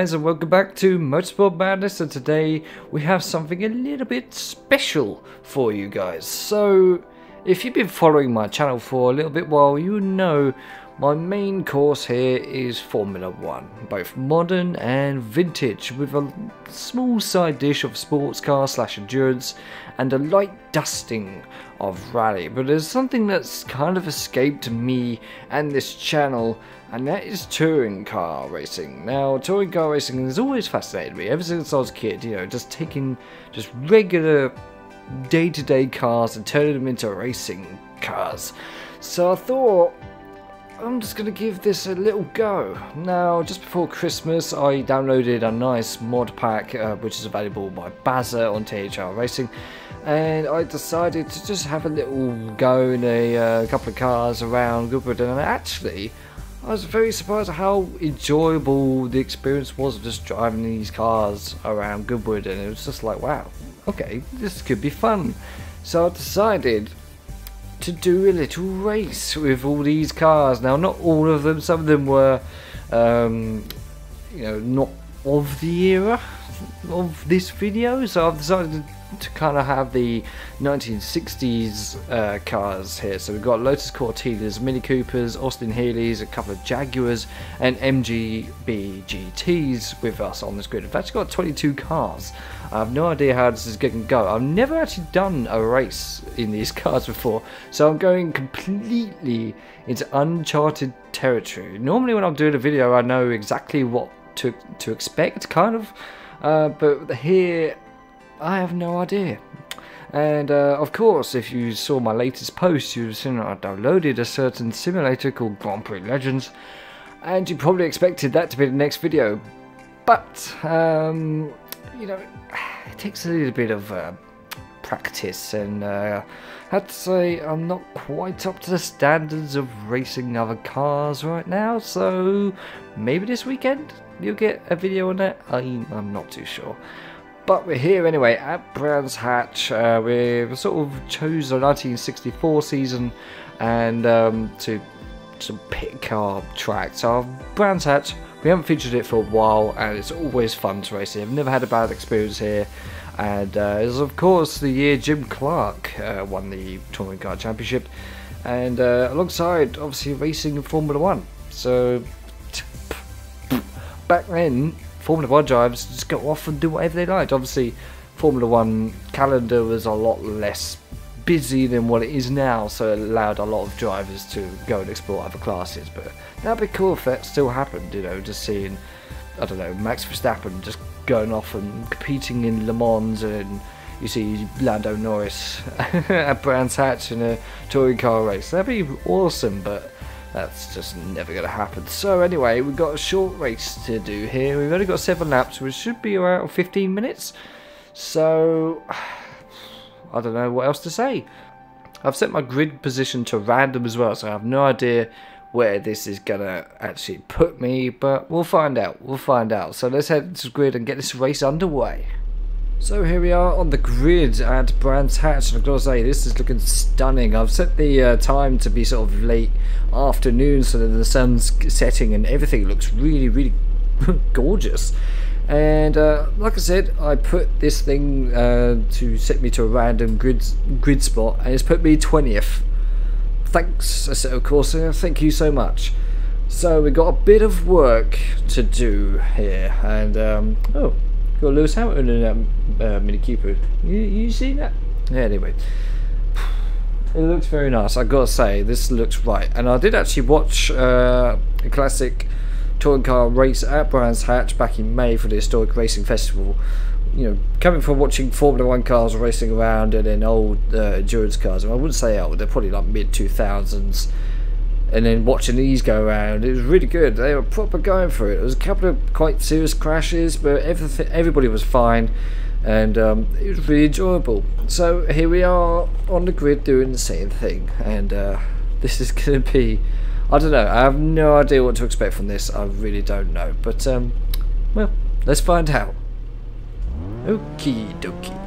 guys and welcome back to Motorsport Madness and today we have something a little bit special for you guys. So if you've been following my channel for a little bit while you know my main course here is Formula 1, both modern and vintage, with a small side dish of sports car slash endurance and a light dusting of rally. But there's something that's kind of escaped me and this channel, and that is touring car racing. Now, touring car racing has always fascinated me ever since I was a kid, you know, just taking just regular day to day cars and turning them into racing cars. So I thought I'm just going to give this a little go. Now, just before Christmas, I downloaded a nice mod pack, uh, which is available by Bazza on THR Racing, and I decided to just have a little go in a uh, couple of cars around Goodwood, and actually, I was very surprised how enjoyable the experience was of just driving these cars around Goodwood, and it was just like, wow, okay, this could be fun. So I decided to do a little race with all these cars. Now, not all of them. Some of them were, um, you know, not of the era of this video. So I've decided to kind of have the 1960s uh, cars here. So we've got Lotus Cortinas, Mini Coopers, Austin Healey's, a couple of Jaguars, and MGB GTs with us on this grid. We've actually got 22 cars. I have no idea how this is going to go. I've never actually done a race in these cars before, so I'm going completely into uncharted territory. Normally, when I'm doing a video, I know exactly what to to expect, kind of. Uh, but here I have no idea. And uh, of course, if you saw my latest post, you've seen I downloaded a certain simulator called Grand Prix Legends, and you probably expected that to be the next video. But, um, you know, it takes a little bit of uh, practice, and uh, I have to say, I'm not quite up to the standards of racing other cars right now, so maybe this weekend you'll get a video on that. I'm, I'm not too sure. But we're here anyway at Brands Hatch. Uh, we sort of chose the 1964 season and um, to to pick our track. So Brands Hatch, we haven't featured it for a while, and it's always fun to race here. I've never had a bad experience here, and uh, it was of course the year Jim Clark uh, won the Touring Car Championship, and uh, alongside obviously racing in Formula One. So back then Formula One drivers just go off and do whatever they liked. Obviously, Formula One calendar was a lot less busy than what it is now, so it allowed a lot of drivers to go and explore other classes. But that'd be cool if that still happened, you know, just seeing, I don't know, Max Verstappen just going off and competing in Le Mans and you see Lando Norris at Brands Hatch in a touring car race. That'd be awesome, but that's just never going to happen. So anyway, we've got a short race to do here. We've only got seven laps, which should be around 15 minutes. So, I don't know what else to say. I've set my grid position to random as well, so I have no idea where this is going to actually put me, but we'll find out. We'll find out. So let's head to grid and get this race underway. So here we are on the grid at Brands Hatch, and I've got to say, this is looking stunning. I've set the uh, time to be sort of late afternoon so that the sun's setting and everything looks really, really gorgeous. And uh, like I said, I put this thing uh, to set me to a random grid grid spot, and it's put me 20th. Thanks, Assetto Corsa, thank you so much. So we've got a bit of work to do here, and um, oh, Got Lewis Hamilton in that uh, Mini Cooper. You, you see that? Yeah, anyway. It looks very nice, I gotta say, this looks right. And I did actually watch uh, a classic touring car race at Brands Hatch back in May for the Historic Racing Festival. You know, coming from watching Formula One cars racing around and then old uh, endurance cars, I wouldn't say old, they're probably like mid 2000s and then watching these go around, it was really good. They were proper going for it. There was a couple of quite serious crashes, but everything, everybody was fine, and um, it was really enjoyable. So here we are on the grid doing the same thing, and uh, this is going to be, I don't know. I have no idea what to expect from this. I really don't know, but um, well, let's find out. Okie dokie.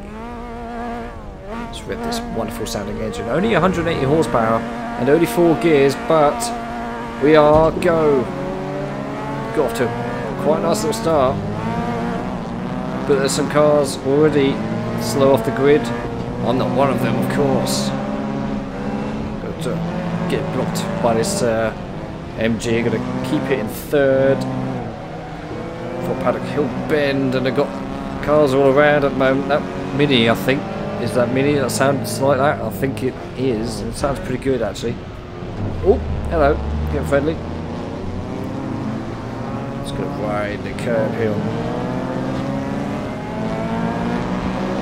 Let's rev this wonderful sounding engine. Only 180 horsepower and only four gears, but we are go. Got to quite a nice little start. But there's some cars already slow off the grid. I'm not one of them, of course. Got to get blocked by this uh, MG. Got to keep it in third for Paddock Hill Bend, and I've got cars all around at the moment. That Mini, I think, is that Mini. That sounds like that. I think it is. It sounds pretty good, actually. Oh, hello. Get friendly. Just gonna ride the curb here.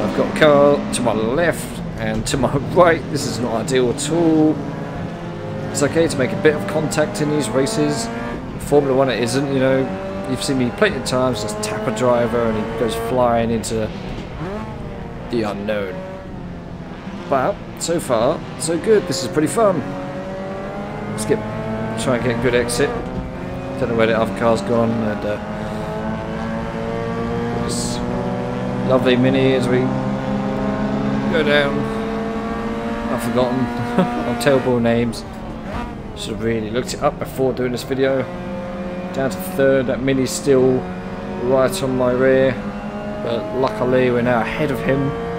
I've got car to my left and to my right. This is not ideal at all. It's okay to make a bit of contact in these races. Formula One it isn't, you know. You've seen me plenty of times just tap a driver and he goes flying into the unknown. But so far, so good. This is pretty fun. Let's get try and get a good exit. Don't know where the other car's gone. And uh, this lovely mini as we go down. I've forgotten. I'm terrible names. Should have really looked it up before doing this video. Down to third. That mini's still right on my rear, but luckily we're now ahead of him.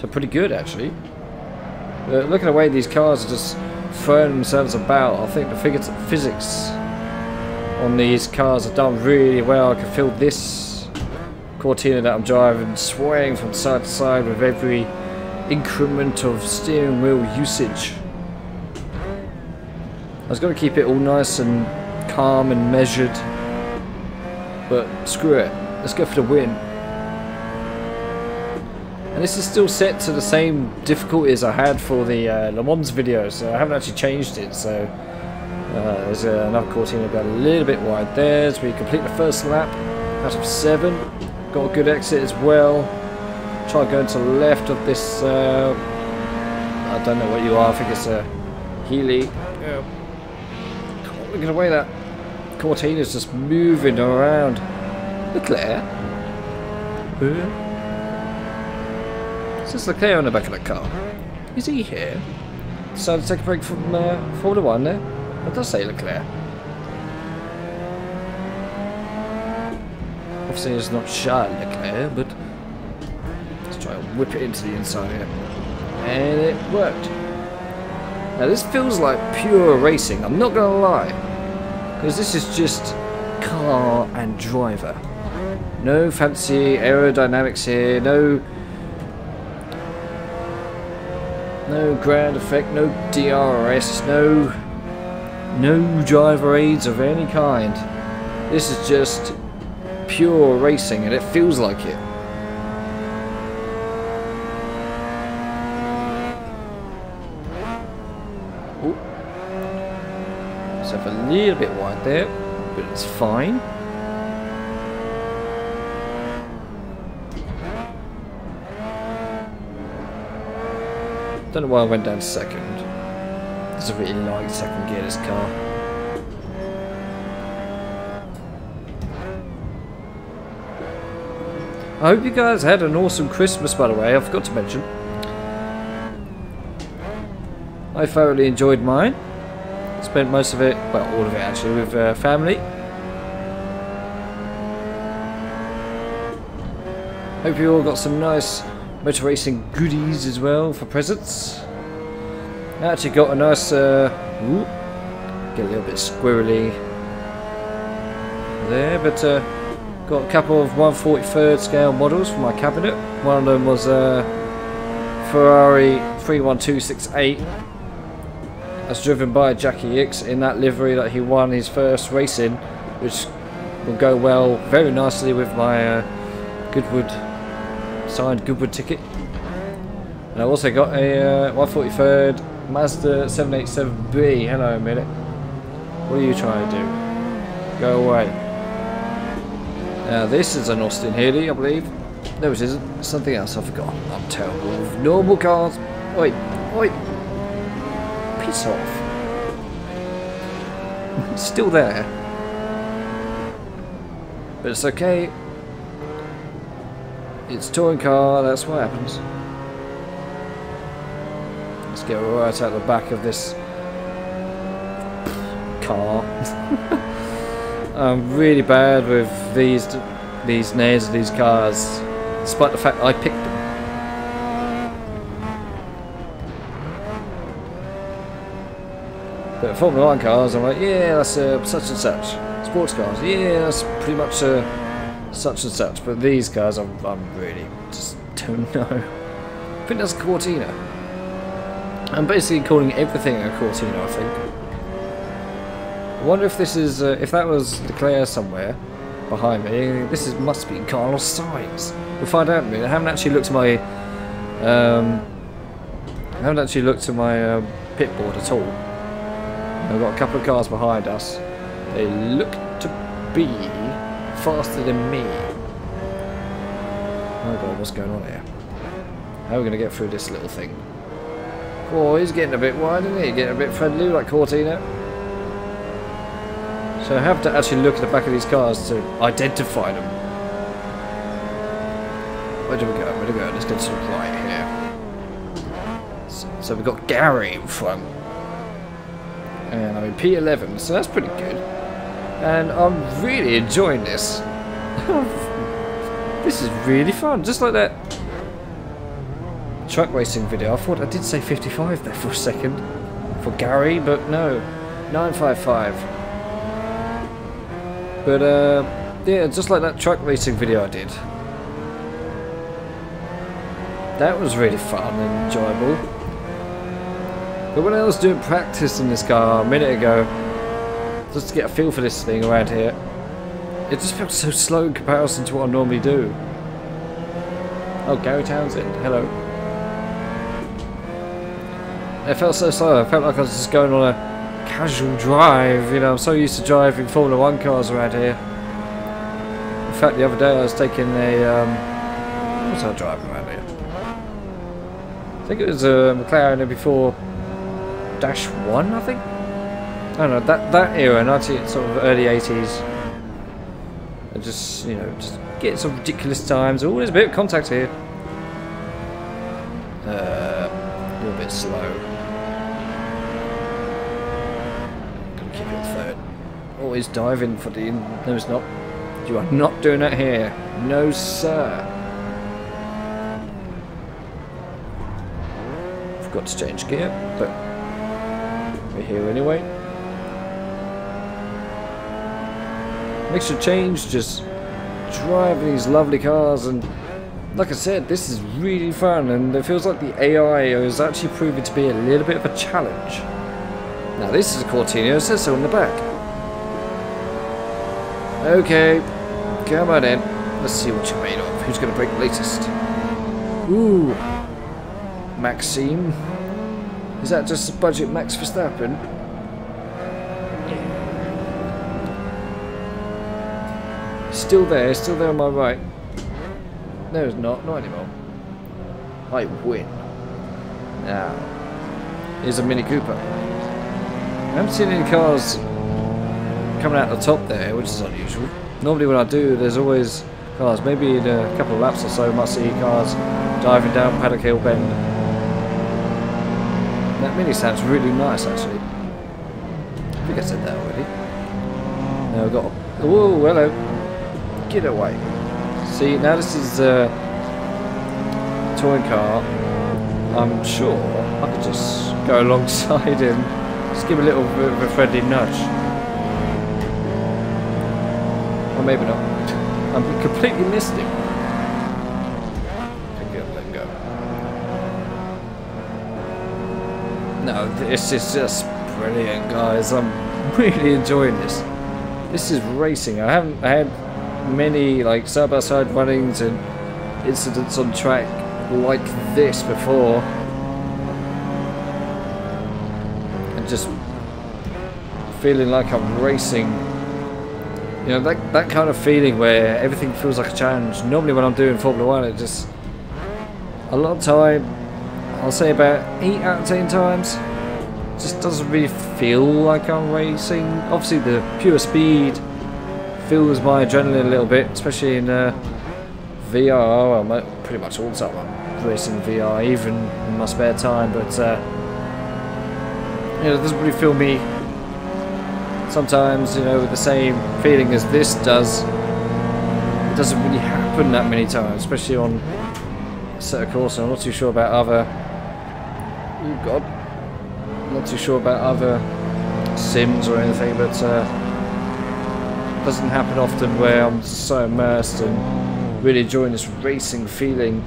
So pretty good actually. Uh, but looking at the way these cars are just throwing themselves about, I think the physics on these cars have done really well. I can feel this Cortina that I'm driving swaying from side to side with every increment of steering wheel usage. I was going to keep it all nice and calm and measured, but screw it. Let's go for the win. This is still set to the same difficulty as I had for the uh, Le Mans video, so I haven't actually changed it. So uh, there's uh, another Cortina got a little bit wide there as we complete the first lap out of seven. Got a good exit as well. Try going to the left of this. Uh, I don't know what you are. I think it's a Healey. Yeah. Look at the way that Cortina's just moving around. Look Leclerc. Who? Is this Leclerc on the back of the car? Is he here? Decided to take a break from uh, Formula One there. It does say Leclerc. Obviously it's not Charles Leclerc, but let's try and whip it into the inside here. And it worked. Now this feels like pure racing, I'm not gonna lie. Because this is just car and driver. No fancy aerodynamics here, no No ground effect, no DRS, no no driver aids of any kind. This is just pure racing and it feels like it. Ooh. So a little bit wide there, but it's fine. Don't know why I went down second. It's a really light second gear, this car. I hope you guys had an awesome Christmas, by the way. I forgot to mention. I thoroughly enjoyed mine. Spent most of it, well, all of it actually, with uh, family. Hope you all got some nice motor racing goodies as well for presents. I actually got a nice, uh, get a little bit squirrely there, but uh, got a couple of 143rd scale models for my cabinet. One of them was a Ferrari 31268 that's driven by Jackie Ickx in that livery that he won his first race in, which will go well very nicely with my uh, Goodwood signed Goodwood ticket. And I also got a uh, 143rd Mazda 787B. Hello, minute. What are you trying to do? Go away. Now this is an Austin Healey, I believe. No, it isn't. Something else. I forgot. I'm terrible with normal cars. Wait, wait. Piss off. Still there. But it's okay. It's touring car, that's what happens. Let's get right out the back of this car. I'm really bad with these these names of these cars, despite the fact I picked them. But Formula One cars, I'm like, yeah, that's uh, such and such. Sports cars, yeah, that's pretty much uh, such and such. But these guys, I'm, I'm really just don't know. I think that's Cortina. I'm basically calling everything a Cortina, I think. I wonder if this is, uh, if that was Leclerc somewhere behind me. This is must be Carlos Sainz. We'll find out. I haven't actually looked at my, um, I haven't actually looked at my uh, pit board at all. I've got a couple of cars behind us. They look to be faster than me. Oh god, what's going on here? How are we going to get through this little thing? Oh, he's getting a bit wide, isn't he? Getting a bit friendly like Cortina. So I have to actually look at the back of these cars to identify them. Where do we go? Where do we go? Let's get to the right here. So, so we've got Gary in front. And I'm in P11, so that's pretty good. And I'm really enjoying this. this is really fun, just like that truck racing video. I thought I did say 55 there for a second for Gary, but no, 955. But uh, yeah, just like that truck racing video I did. That was really fun and enjoyable. But when I was doing practice in this car a minute ago, just to get a feel for this thing around here, it just felt so slow in comparison to what I normally do. Oh, Gary Townsend, hello. It felt so slow, I felt like I was just going on a casual drive. You know, I'm so used to driving Formula One cars around here. In fact, the other day I was taking a. Um, what was I driving around here? I think it was a McLaren before Dash One. I think. I don't know that that era, 90 sort of early 80s. Just you know, just get some ridiculous times. Oh, there's a bit of contact here. Uh, a little bit slow. Can keep it third. always diving for the... No, it's not. You are not doing that here. No, sir. Forgot to change gear, but we're here anyway. Makes a change, just drive these lovely cars and like I said, this is really fun and it feels like the AI is actually proving to be a little bit of a challenge. Now this is a Cortina, it says so in the back. Okay, come on in. Let's see what you're made of. Who's going to break the latest? Ooh, Maxime. Is that just a budget Max Verstappen? Still there, still there on my right. No, it's not, not anymore. I win. Now, here's a Mini Cooper. I haven't seen any cars coming out the top there, which is unusual. Normally when I do, there's always cars. Maybe in a couple of laps or so, I might see cars diving down Paddock Hill Bend. That mini sounds really nice, actually. I think I said that already. Now we've got... Oh, hello. Get away. See, now this is a touring car. I'm sure I could just go alongside him. Just give a little bit of a friendly nudge. Or maybe not. I'm completely missed him. let go. No, this is just brilliant, guys. I'm really enjoying this. This is racing. I haven't had many like side-by-side -side runnings and incidents on track like this before. And just feeling like I'm racing you know, that, that kind of feeling where everything feels like a challenge. Normally when I'm doing Formula One, it just... A lot of time, I'll say about 8 out of 10 times, just doesn't really feel like I'm racing. Obviously the pure speed fills my adrenaline a little bit, especially in uh, VR. Well, pretty much all the time I'm racing VR, even in my spare time, but... Uh, you know, it doesn't really fill me sometimes, you know, with the same feeling as this does, it doesn't really happen that many times, especially on Assetto Corsa. I'm not too sure about other. Oh God, I'm not too sure about other sims or anything, but uh, doesn't happen often where I'm so immersed and really enjoying this racing feeling.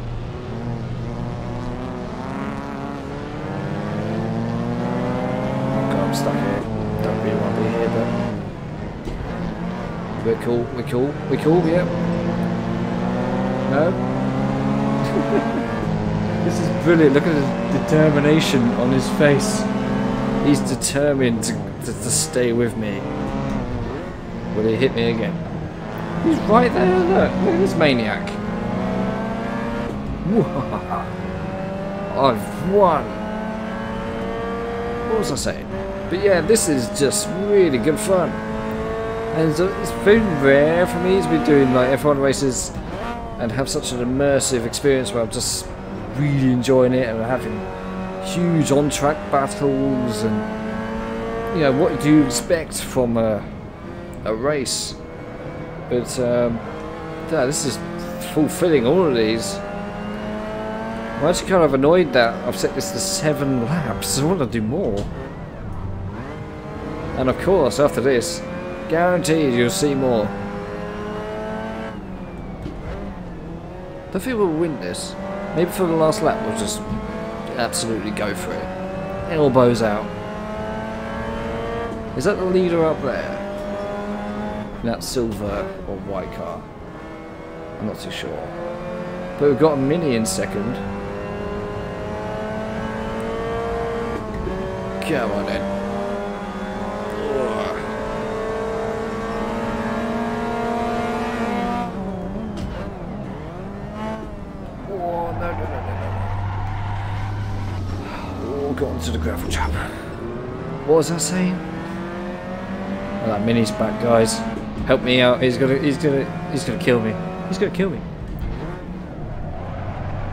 God, I'm stuck here. Don't really want to be here, but we're cool. We're cool. We're cool. Yeah. No. this is brilliant. Look at the determination on his face. He's determined to, to, to stay with me. Will he hit me again? He's right there, look. Look at this maniac. I've won. What was I saying? But yeah, this is just really good fun. And it's, it's been rare for me to be doing like F1 races and have such an immersive experience where I'm just really enjoying it and having huge on-track battles and you know what do you expect from a a race. But um, yeah, this is fulfilling all of these. I'm actually kind of annoyed that I've set this to seven laps. I want to do more. And of course after this guaranteed you'll see more. Don't think we'll win this. Maybe for the last lap we'll just absolutely go for it. Elbows out. Is that the leader up there that silver or white car. I'm not too sure. But we've got a mini in second. Come on then. Ugh. Oh, no, no, no. Oh, got onto the gravel trap. What was I saying? Oh, that mini's back, guys. Help me out. He's gonna he's gonna he's gonna kill me. He's gonna kill me.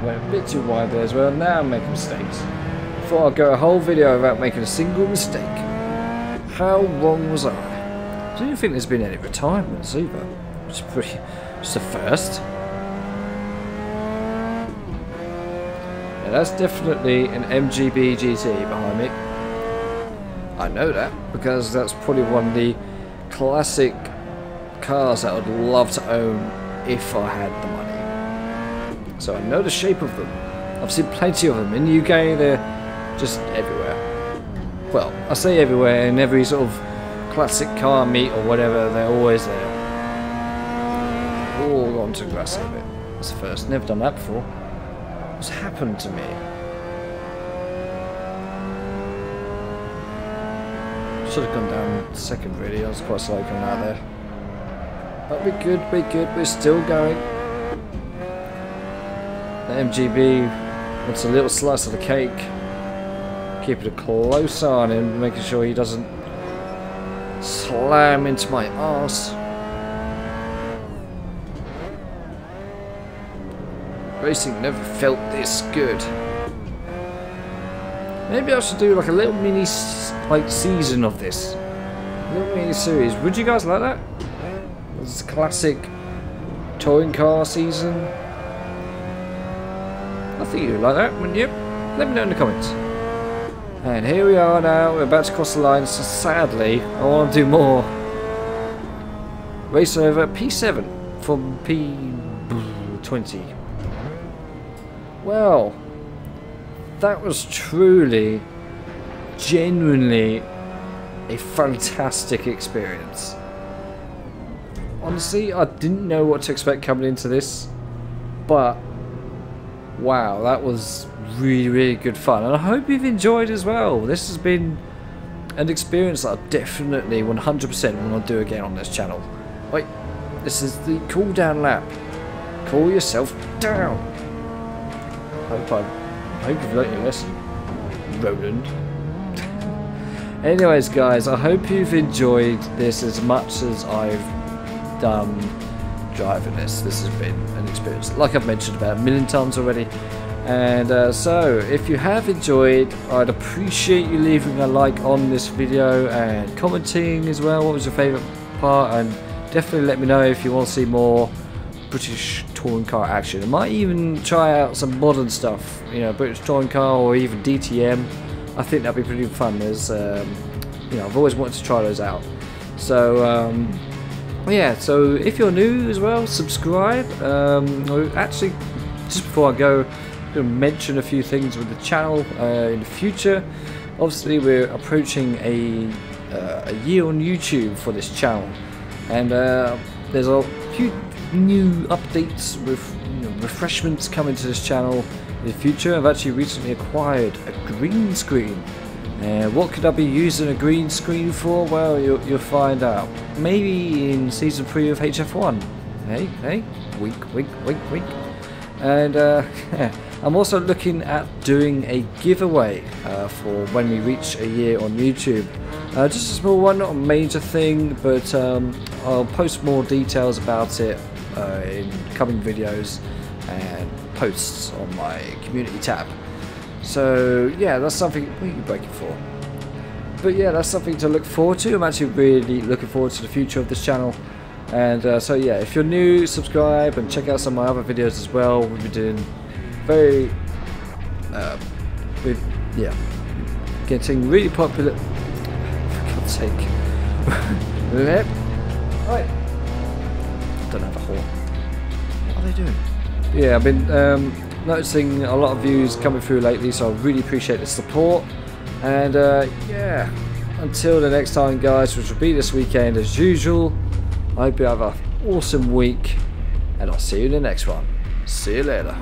Went a bit too wide there as well. Now I'm making mistakes. Thought I'd go a whole video without making a single mistake. How wrong was I? I don't think there's been any retirements either. Is pretty it's the first. Yeah, that's definitely an MGB GT behind me. I know that because that's probably one of the classic cars that I would love to own if I had the money. So I know the shape of them. I've seen plenty of them. In the UK, they're just everywhere. Well, I say everywhere, in every sort of classic car meet or whatever, they're always there. All onto grass a bit. That's the first. Never done that before. What's happened to me? Should have gone down second really, I was quite slow coming out there. But we're good, we're good, we're still going. The MGB wants a little slice of the cake. Keeping a close eye on him, making sure he doesn't slam into my arse. Racing never felt this good. Maybe I should do like a little mini like season of this. A little mini series. Would you guys like that? It's classic touring car season. I think you'd like that, wouldn't you? Let me know in the comments. And here we are now, we're about to cross the line, so sadly, I want to do more. Race over P7 from P20. Well, that was truly, genuinely a fantastic experience. Honestly, I didn't know what to expect coming into this, but wow, that was really, really good fun. And I hope you've enjoyed as well. This has been an experience that I definitely 100% want to do again on this channel. Wait, this is the cool down lap. Cool yourself down. Hope I, hope you've learnt your lesson, Roland. Anyways, guys, I hope you've enjoyed this as much as I've done driving this. This has been an experience, like I've mentioned about a million times already. And uh, so, if you have enjoyed, I'd appreciate you leaving a like on this video and commenting as well. What was your favourite part? And definitely let me know if you want to see more British touring car action. I might even try out some modern stuff, you know, British touring car or even DTM. I think that'd be pretty fun. There's, um, you know, I've always wanted to try those out. So, um, yeah, so if you're new as well, subscribe. Um, actually, just before I go, I'm going to mention a few things with the channel uh, in the future. Obviously, we're approaching a, uh, a year on YouTube for this channel, and uh, there's a few new updates with you know, refreshments coming to this channel in the future. I've actually recently acquired a green screen uh, what could I be using a green screen for? Well, you'll, you'll find out. Maybe in season 3 of HF1. Hey, hey, wink, wink, wink, wink. And uh, I'm also looking at doing a giveaway uh, for when we reach a year on YouTube. Uh, just a small one, not a major thing, but um, I'll post more details about it uh, in coming videos and posts on my community tab. So yeah, that's something. What are you breaking for? But yeah, that's something to look forward to. I'm actually really looking forward to the future of this channel. And uh, so yeah, if you're new, subscribe and check out some of my other videos as well. We've been doing very, uh, with yeah, getting really popular. For God's sake, Let, right. Don't have a horn. What are they doing? Yeah, I've been. Um, noticing a lot of views coming through lately, so I really appreciate the support. And uh, yeah, until the next time, guys, which will be this weekend as usual, I hope you have an awesome week, and I'll see you in the next one. See you later.